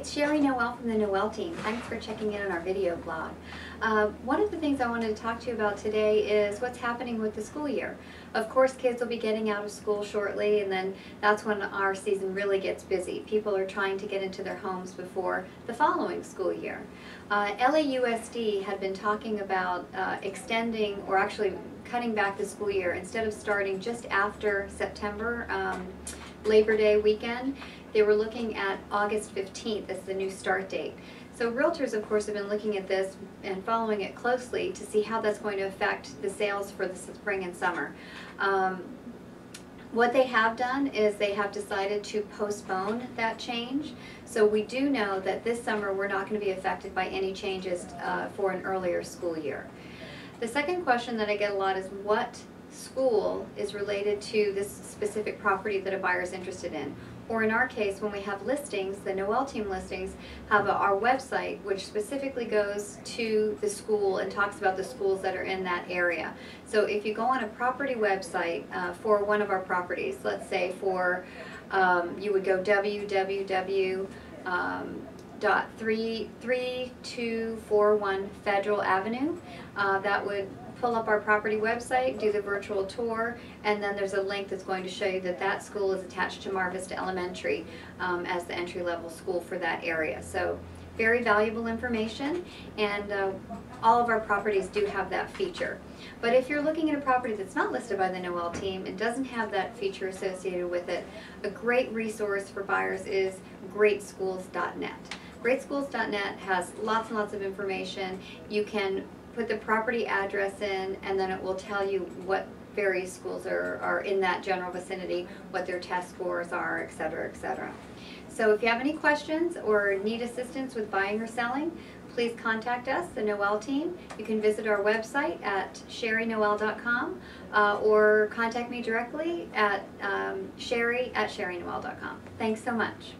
it's Sherry Noel from the Noel team. Thanks for checking in on our video blog. Uh, one of the things I wanted to talk to you about today is what's happening with the school year. Of course, kids will be getting out of school shortly, and then that's when our season really gets busy. People are trying to get into their homes before the following school year. Uh, LAUSD had been talking about uh, extending, or actually cutting back the school year. Instead of starting just after September, um, Labor Day weekend, they were looking at August 15th as the new start date. So realtors, of course, have been looking at this and following it closely to see how that's going to affect the sales for the spring and summer. Um, what they have done is they have decided to postpone that change. So we do know that this summer we're not going to be affected by any changes uh, for an earlier school year. The second question that I get a lot is what school is related to this specific property that a buyer is interested in. Or in our case, when we have listings, the Noel team listings have a, our website which specifically goes to the school and talks about the schools that are in that area. So if you go on a property website uh, for one of our properties, let's say for, um, you would go www. Um, dot three three two four one Federal Avenue. Uh, that would pull up our property website, do the virtual tour, and then there's a link that's going to show you that that school is attached to Mar Vista Elementary um, as the entry-level school for that area. So very valuable information, and uh, all of our properties do have that feature. But if you're looking at a property that's not listed by the Noel team and doesn't have that feature associated with it, a great resource for buyers is greatschools.net. Greatschools.net has lots and lots of information. You can put the property address in, and then it will tell you what various schools are, are in that general vicinity, what their test scores are, et cetera, et cetera. So if you have any questions or need assistance with buying or selling, please contact us, the Noel team. You can visit our website at sherrynoel.com uh, or contact me directly at um, sherry at sherrynoel.com. Thanks so much.